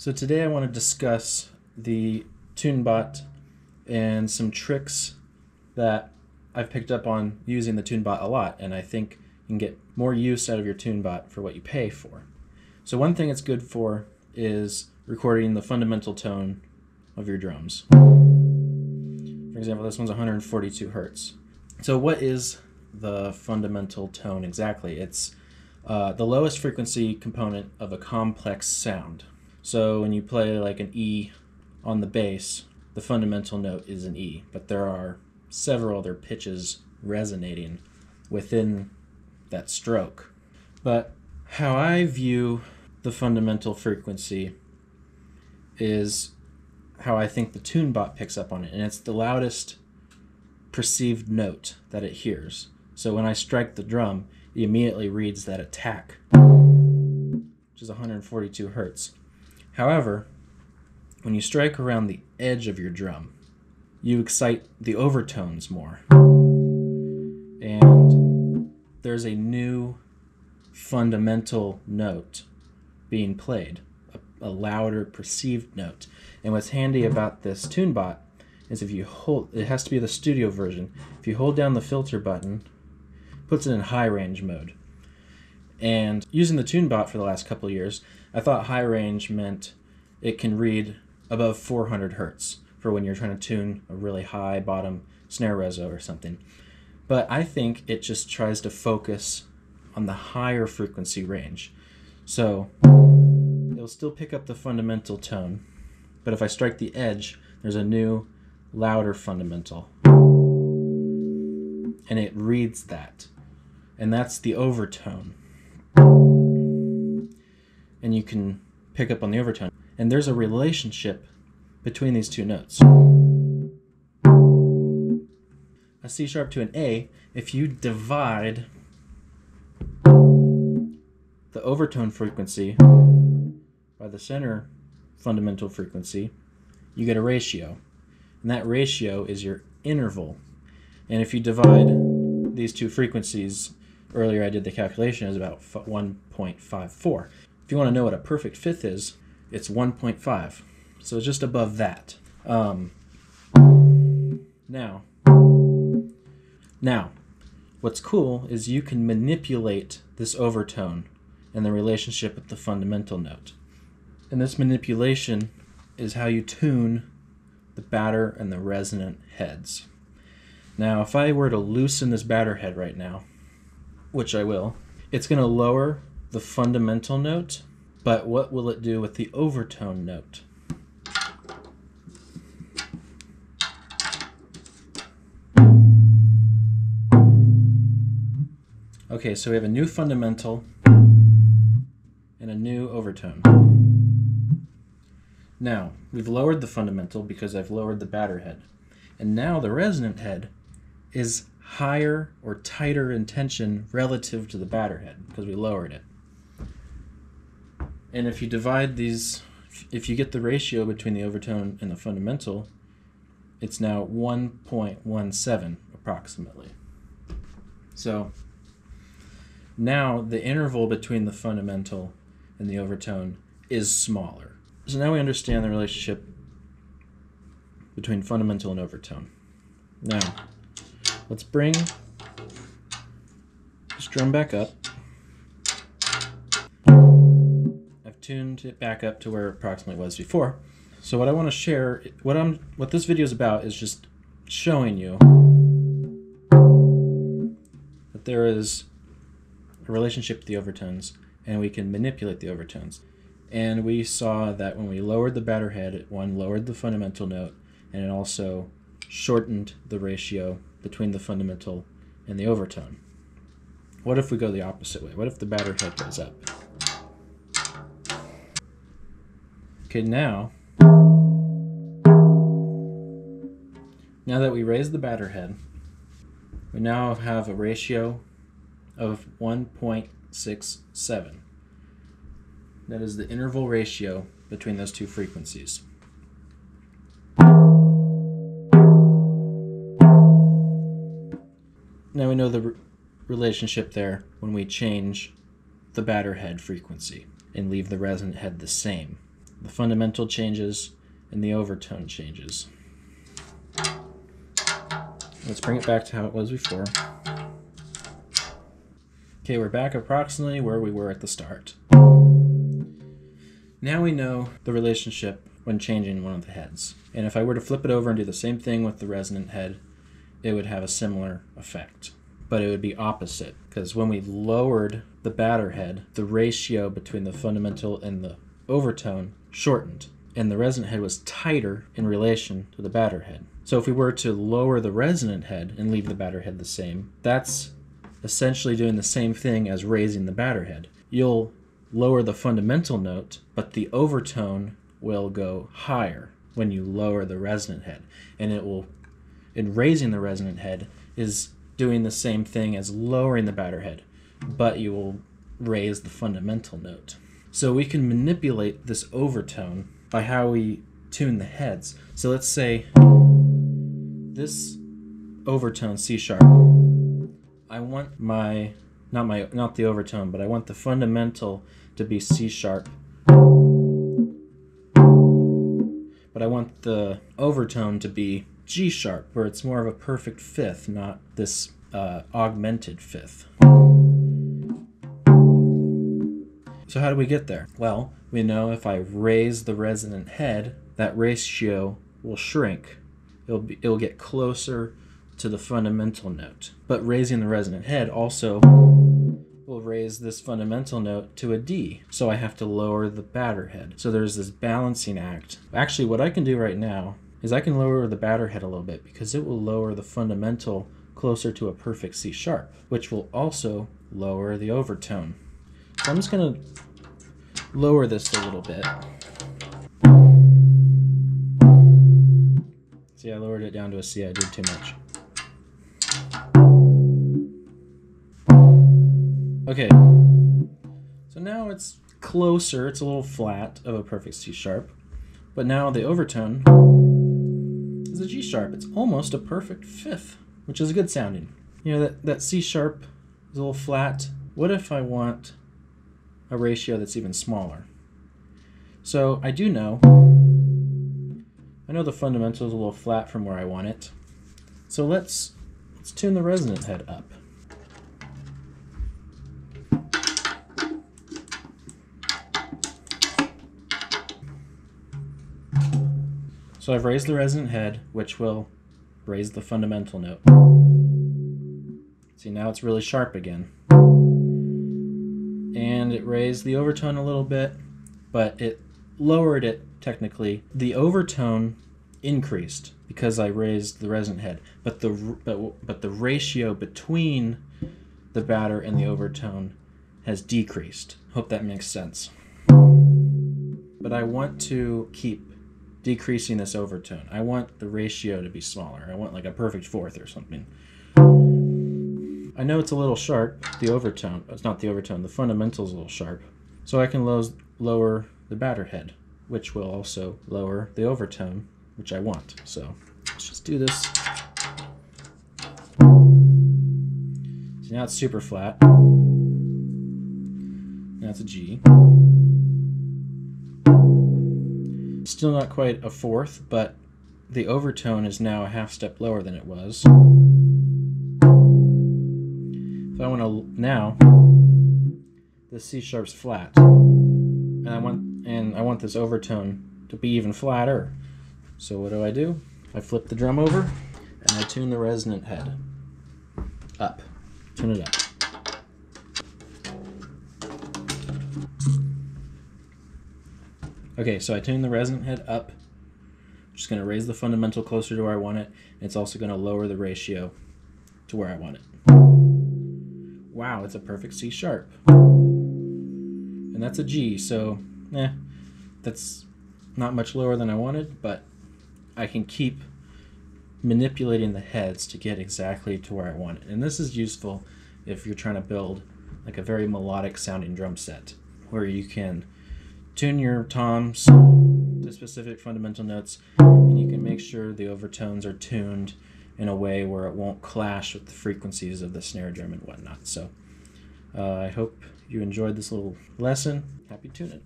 So today I want to discuss the TuneBot and some tricks that I've picked up on using the TuneBot a lot, and I think you can get more use out of your TuneBot for what you pay for. So one thing it's good for is recording the fundamental tone of your drums. For example, this one's 142 hertz. So what is the fundamental tone exactly? It's uh, the lowest frequency component of a complex sound. So when you play like an E on the bass, the fundamental note is an E, but there are several other pitches resonating within that stroke. But how I view the fundamental frequency is how I think the TuneBot picks up on it, and it's the loudest perceived note that it hears. So when I strike the drum, it immediately reads that attack, which is 142 hertz. However, when you strike around the edge of your drum, you excite the overtones more. And there's a new fundamental note being played, a, a, louder perceived note. And what's handy about this TuneBot is if you hold, it has to be the studio version. If you hold down the filter button, puts it in high range mode. And using the TuneBot for the last couple years, I thought high range meant it can read above 400 hertz for when you're trying to tune a really high bottom snare reso or something. But I think it just tries to focus on the higher frequency range. So it'll still pick up the fundamental tone, but if I strike the edge, there's a new, louder fundamental. And it reads that. And that's the overtone and you can pick up on the overtone. And there's a relationship between these two notes. A C sharp to an A, if you divide the overtone frequency by the center fundamental frequency, you get a ratio. And that ratio is your interval. And if you divide these two frequencies, earlier I did the calculation, is about 1.54. If you want to know what a perfect fifth is, it's 1.5. So just above that. Um, now, now, what's cool is you can manipulate this overtone and the relationship with the fundamental note. And this manipulation is how you tune the batter and the resonant heads. Now, if I were to loosen this batter head right now, which I will, it's going to lower the fundamental note, but what will it do with the overtone note? Okay, so we have a new fundamental and a new overtone. Now, we've lowered the fundamental because I've lowered the batter head. And now the resonant head is higher or tighter in tension relative to the batter head because we lowered it. And if you divide these, if you get the ratio between the overtone and the fundamental, it's now 1.17 approximately. So now the interval between the fundamental and the overtone is smaller. So now we understand the relationship between fundamental and overtone. Now, let's bring this drum back up. Tuned it back up to where it approximately was before. So what I want to share, what I'm, what this video is about is just showing you that there is a relationship with the overtones and we can manipulate the overtones. And we saw that when we lowered the batter head, it one lowered the fundamental note and it also shortened the ratio between the fundamental and the overtone. What if we go the opposite way? What if the batter head goes up? Okay, now, now that we raise the batter head, we now have a ratio of 1.67. That is the interval ratio between those two frequencies. Now we know the re relationship there when we change the batter head frequency and leave the resonant head the same. The fundamental changes and the overtone changes. Let's bring it back to how it was before. Okay, we're back approximately where we were at the start. Now we know the relationship when changing one of the heads. And if I were to flip it over and do the same thing with the resonant head, it would have a similar effect. But it would be opposite, because when we lowered the batter head, the ratio between the fundamental and the overtone shortened, and the resonant head was tighter in relation to the batter head. So if we were to lower the resonant head and leave the batter head the same, that's essentially doing the same thing as raising the batter head. You'll lower the fundamental note, but the overtone will go higher when you lower the resonant head. And it will, in raising the resonant head, is doing the same thing as lowering the batter head, but you will raise the fundamental note. So we can manipulate this overtone by how we tune the heads. So let's say this overtone C sharp, I want my not my not the overtone, but I want the fundamental to be C sharp. But I want the overtone to be G sharp, where it's more of a perfect fifth, not this uh, augmented fifth. So how do we get there? Well, we know if I raise the resonant head, that ratio will shrink. It'll be, it'll get closer to the fundamental note. But raising the resonant head also will raise this fundamental note to a D. So I have to lower the batter head. So there's this balancing act. Actually, what I can do right now is I can lower the batter head a little bit because it will lower the fundamental closer to a perfect C sharp, which will also lower the overtone. So I'm just going to lower this a little bit. See, I lowered it down to a C. I did too much. Okay, so now it's closer, it's a little flat of a perfect C sharp, but now the overtone is a G sharp. It's almost a perfect fifth, which is a good sounding. You know, that, that C sharp is a little flat. What if I want a ratio that's even smaller? So I do know, I know the fundamental is a little flat from where I want it. So let's, let's tune the resonant head up. So I've raised the resonant head, which will raise the fundamental note. See, now it's really sharp again. And it raised the overtone a little bit, but it lowered it technically. The overtone increased because I raised the resonant head, but the but, but the ratio between the batter and the overtone has decreased. Hope that makes sense. But I want to keep decreasing this overtone. I want the ratio to be smaller. I want like a perfect fourth or something. I know it's a little sharp, the overtone. It's not the overtone, the fundamental's a little sharp. So I can lower the batter head, which will also lower the overtone, which I want. So let's just do this. So now it's super flat. Now it's a G. Still not quite a fourth, but the overtone is now a half step lower than it was. Want to now, the C sharp's flat, and I want and I want this overtone to be even flatter. So what do I do? I flip the drum over, and I tune the resonant head up. Tune it up. Okay, so I tune the resonant head up. Just going to raise the fundamental closer to where I want it. And it's also going to lower the ratio to where I want it. Wow, it's a perfect C sharp. And that's a G, so eh, that's not much lower than I wanted, but I can keep manipulating the heads to get exactly to where I want it. And this is useful if you're trying to build like a very melodic sounding drum set where you can tune your toms to specific fundamental notes, and you can make sure the overtones are tuned in a way where it won't clash with the frequencies of the snare drum and whatnot. So uh, I hope you enjoyed this little lesson. Happy tuning.